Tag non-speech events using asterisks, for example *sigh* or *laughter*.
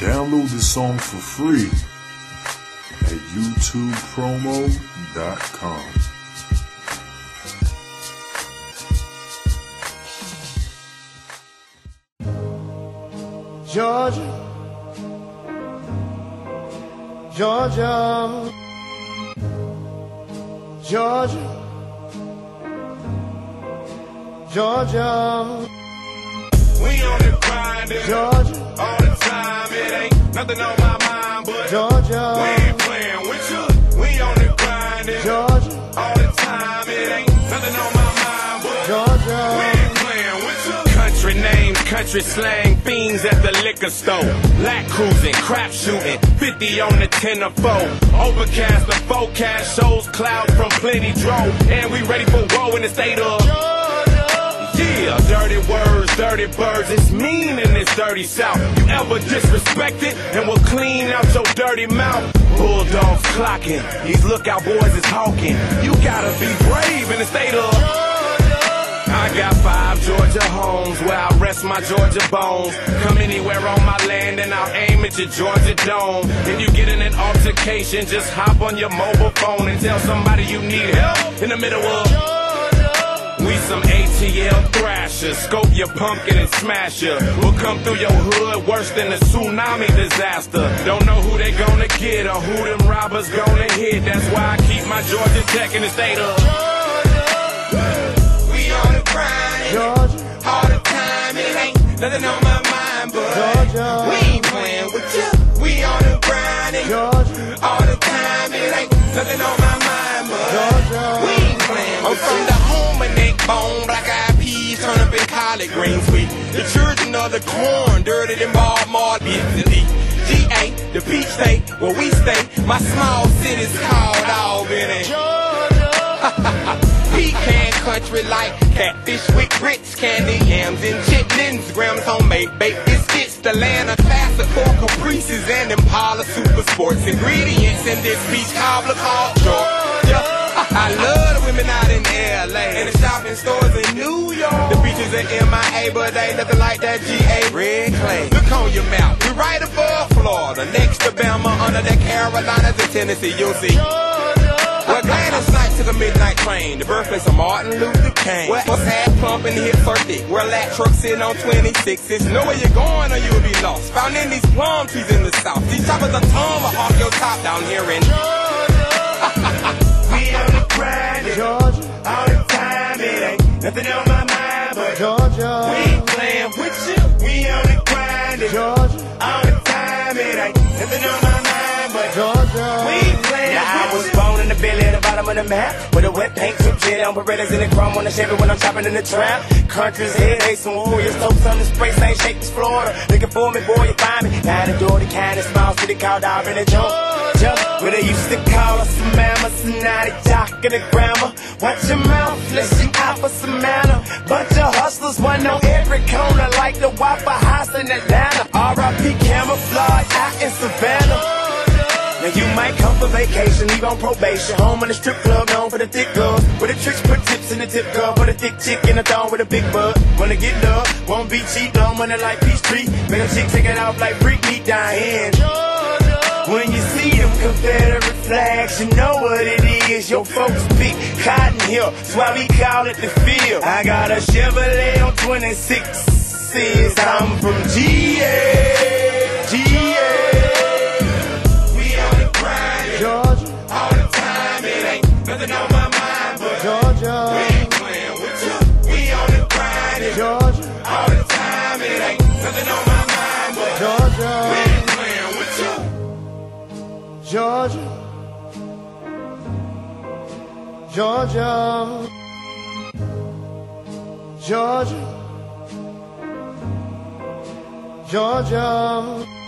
Download the song for free at youtubepromo.com. Georgia, Georgia, Georgia, Georgia, We on the grind Georgia, nothing on my mind, but Georgia. we ain't playing with you. We on the grind Georgia, all the time. It ain't nothing on my mind, but Georgia. we ain't playing with you. Country name, country slang, fiends at the liquor store. Black cruising, crap shooting, 50 on the 10 or 4. Overcast, the forecast shows clouds from plenty drove. And we ready for war in the state of. Yeah, dirty words, dirty birds. It's mean in this dirty south. You ever disrespect it, and we'll clean out your dirty mouth. Bulldogs clocking, these lookout boys is hawking. You gotta be brave in the state of. I got five Georgia homes where I rest my Georgia bones. Come anywhere on my land and I'll aim at your Georgia dome. If you get in an altercation, just hop on your mobile phone and tell somebody you need help in the middle of. We some ATL thrashers, scope your pumpkin and smash ya. We'll come through your hood worse than a tsunami disaster. Don't know who they gonna get or who them robbers gonna hit. That's why I keep my Georgia Tech in the state of. We on the grind Georgia, all the time. It ain't nothing on my mind, but Georgia. we ain't playing with you. We on the grind Georgia, all the time. It ain't nothing on my mind, but Georgia, we ain't playing. I'm from collard greens. We the children of the corn, dirty than Baltimore, Italy. GA, the peach state, where we stay. My small city's called Albany. *laughs* Pecan country like catfish with grits, candy yams and chitlins, grams homemade baked biscuits. The land of classical caprices and Impala super sports ingredients in this peach cobbler called Georgia. I love the women out in LA and the shopping stores in New York. The beaches in MIA, but they ain't nothing like that GA red clay. Look on your map, we're right above Florida, next to Bama, under the Carolinas and Tennessee. You'll see. Well, Gladys Knight to the midnight train, the birthplace of Martin Luther King. Where what's half pumping hit thick, where lat trucks sitting on 26s. Know where you're going or you'll be lost. Found in these plum trees in the south. These choppers are tomahawk your top down here in. Nothing on my mind, but Georgia, we ain't playing with you. We on the grind, Georgia, all the time. It ain't nothing on my mind, but Georgia, we ain't playing Now I was you. born in the belly at the bottom of the map With a wet paint, drip jet on Berettas in the chrome on the Chevy when I'm chopping in the trap Country's head, ace and warriors, toast on the spray, St. Shakers, Florida Looking for me, boy, you find me Down the door, the kind of small city called Albany, Where they used to call us some mamas And now they talking the grammar Watch your mouth, let's you out for some manner Bunch of hustlers, one on every corner Like the Waffle House in Atlanta R.I.P. camouflage out in Savannah now you might come for vacation, leave on probation. Home in the strip club, known for the thick girls. Where the tricks put tips in the tip girl. For a thick chick in the thong with a big butt. Wanna get love, won't be cheap, dumb money like peach tree. Make a chick take it off like freak meat dying. When you see them Confederate flags, you know what it is. Your folks pick cotton here, that's why we call it the field. I got a Chevrolet on 26. I'm from GA. GA. Georgia, Georgia, Georgia, Georgia.